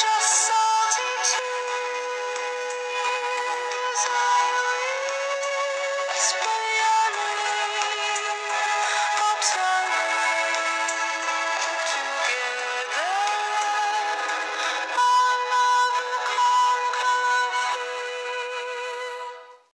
just